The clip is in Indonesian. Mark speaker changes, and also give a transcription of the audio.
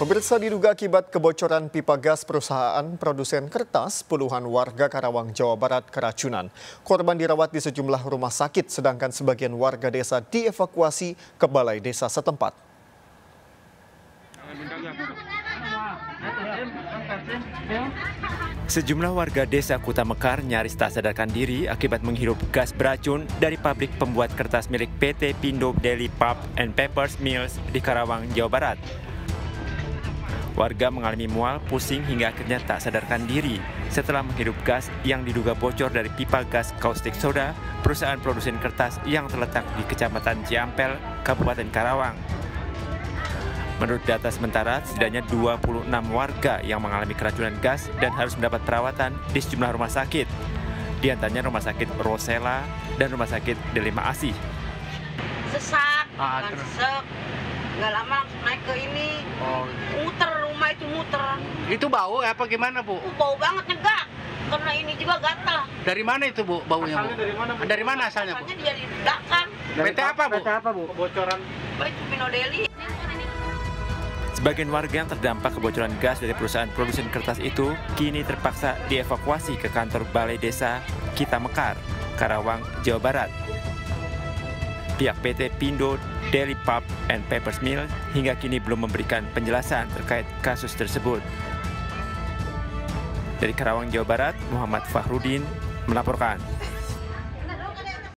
Speaker 1: Pemirsa diduga akibat kebocoran pipa gas perusahaan produsen kertas, puluhan warga Karawang, Jawa Barat keracunan. Korban dirawat di sejumlah rumah sakit, sedangkan sebagian warga desa dievakuasi ke balai desa setempat.
Speaker 2: Sejumlah warga desa Kuta Mekar nyaris tak sadarkan diri akibat menghirup gas beracun dari pabrik pembuat kertas milik PT Pindo Daily Pulp and Papers Mills di Karawang, Jawa Barat. Warga mengalami mual, pusing hingga akhirnya tak sadarkan diri setelah menghirup gas yang diduga bocor dari pipa gas kaustik soda perusahaan produsen kertas yang terletak di Kecamatan Ciampel, Kabupaten Karawang. Menurut data sementara, setidaknya 26 warga yang mengalami keracunan gas dan harus mendapat perawatan di sejumlah rumah sakit. Di antaranya Rumah Sakit Rosela dan Rumah Sakit Delima Asih.
Speaker 3: sesak,
Speaker 4: Ah, terus?
Speaker 3: sesek. Nggak lama langsung naik ke ini,
Speaker 4: Oh,
Speaker 3: muter rumah itu muter.
Speaker 4: itu bau apa gimana bu?
Speaker 3: Uh, bau banget nyegak. Karena ini juga gatal.
Speaker 4: Dari mana itu bu baunya bu? dari mana? Dari mana asalnya bu?
Speaker 3: Asalnya dia di belakang.
Speaker 4: PT apa bu?
Speaker 5: apa bu?
Speaker 4: Kebocoran.
Speaker 3: Itu Pinodeli.
Speaker 2: Sebagian warga yang terdampak kebocoran gas dari perusahaan produsen kertas itu kini terpaksa dievakuasi ke kantor Balai Desa Kita Mekar, Karawang, Jawa Barat. Pihak PT Pindo Daily Pulp and Papers Mill hingga kini belum memberikan penjelasan terkait kasus tersebut. Dari Karawang, Jawa Barat, Muhammad Fahrudin melaporkan.